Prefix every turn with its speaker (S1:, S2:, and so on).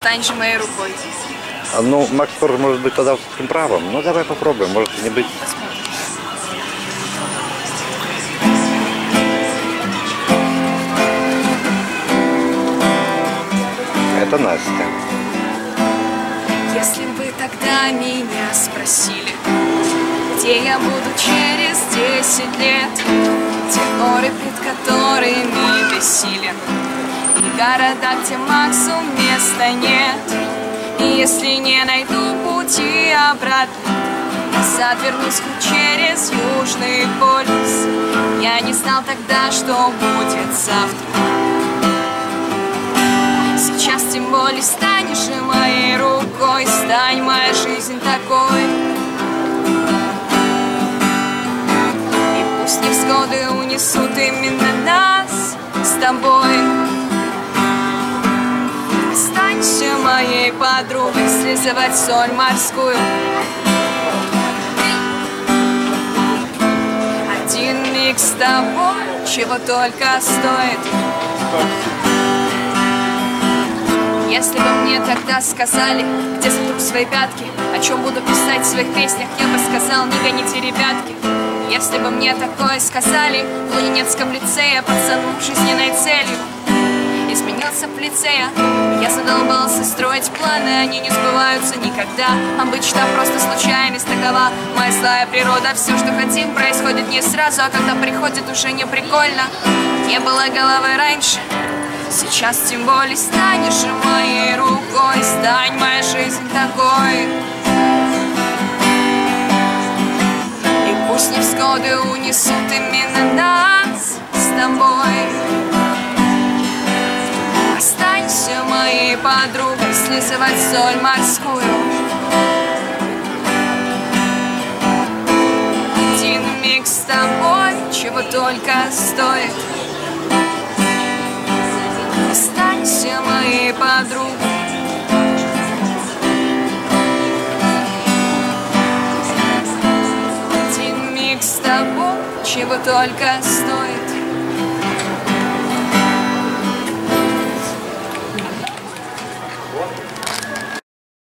S1: Же моей рукой.
S2: А, Ну, Макс тоже может быть тогда с этим правом. Ну, давай попробуем, может не быть. Это Настя.
S1: Если бы тогда меня спросили, где я буду через 10 лет, те горы, пред которыми бессилен, и города, где Максу места нет. И если не найду пути обратно, назад вернусь через Южный полюс. Я не знал тогда, что будет завтра. Сейчас тем более станешь и моей рукой Стань моя жизнь такой пусть невзгоды унесут именно нас с тобой моей подругой Слизывать соль морскую. Один миг с тобой Чего только стоит. Если бы мне тогда сказали, где сотру свои пятки, о чем буду писать в своих песнях, я бы сказал, не гоните, ребятки. Если бы мне такое сказали в Лунинецком лицее, пацану жизненной целью, изменился в лицея. Я задолбался строить планы, они не сбываются никогда. Обычно просто случайность такова моя злая природа. Все, что хотим, происходит не сразу, а когда приходит, уже не прикольно. Не было головы раньше, Сейчас тем более станешь моей рукой Стань моя жизнь такой И пусть невзгоды унесут именно нас моей подругой Слизывать соль морскую. Один миг с тобой Чего только стоит. Останься моей подругой Один миг с тобой Чего только стоит